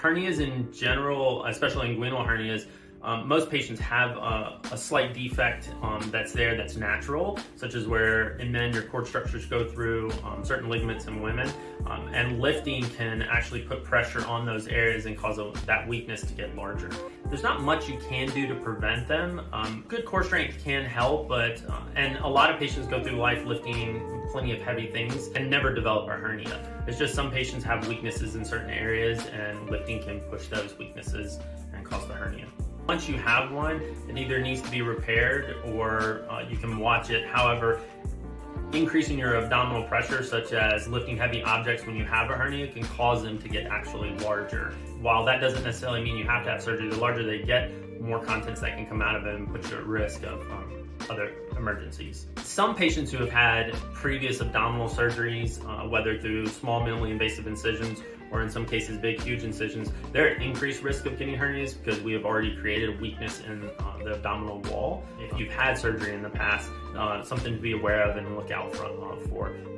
Hernias in general, especially inguinal hernias, um, most patients have a, a slight defect um, that's there that's natural, such as where in men your cord structures go through um, certain ligaments in women, um, and lifting can actually put pressure on those areas and cause a, that weakness to get larger. There's not much you can do to prevent them. Um, good core strength can help, but uh, and a lot of patients go through life lifting plenty of heavy things and never develop a hernia. It's just some patients have weaknesses in certain areas, and lifting can push those weaknesses and cause the hernia. Once you have one, it either needs to be repaired or uh, you can watch it. However, increasing your abdominal pressure, such as lifting heavy objects when you have a hernia, can cause them to get actually larger. While that doesn't necessarily mean you have to have surgery, the larger they get, more contents that can come out of it and put you at risk of um, other emergencies. Some patients who have had previous abdominal surgeries, uh, whether through small minimally invasive incisions or in some cases big huge incisions, they're at increased risk of getting hernias because we have already created a weakness in uh, the abdominal wall. If you've had surgery in the past, uh, something to be aware of and look out for. Uh, for.